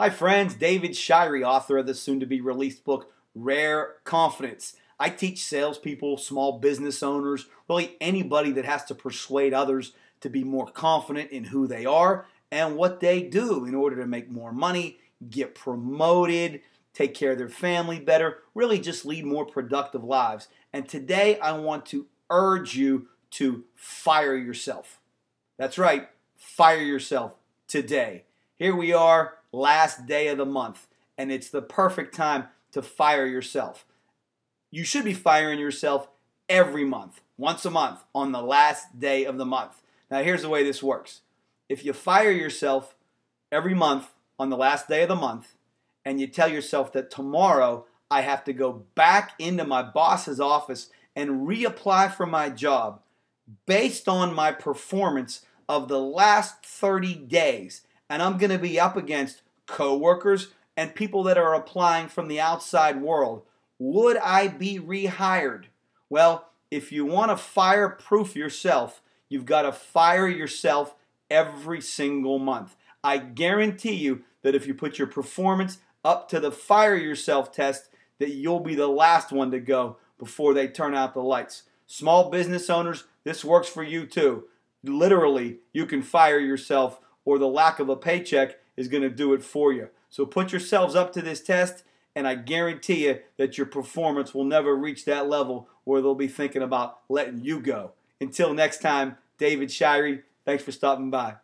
Hi, friends. David Shirey, author of the soon to be released book, Rare Confidence. I teach salespeople, small business owners, really anybody that has to persuade others to be more confident in who they are and what they do in order to make more money, get promoted, take care of their family better, really just lead more productive lives. And today I want to urge you to fire yourself. That's right, fire yourself today. Here we are last day of the month, and it's the perfect time to fire yourself. You should be firing yourself every month, once a month, on the last day of the month. Now, here's the way this works if you fire yourself every month on the last day of the month, and you tell yourself that tomorrow I have to go back into my boss's office and reapply for my job based on my performance of the last 30 days and I'm going to be up against coworkers and people that are applying from the outside world. Would I be rehired? Well, if you want to fireproof yourself, you've got to fire yourself every single month. I guarantee you that if you put your performance up to the fire yourself test, that you'll be the last one to go before they turn out the lights. Small business owners, this works for you too. Literally, you can fire yourself or the lack of a paycheck is going to do it for you. So put yourselves up to this test, and I guarantee you that your performance will never reach that level where they'll be thinking about letting you go. Until next time, David Shirey, thanks for stopping by.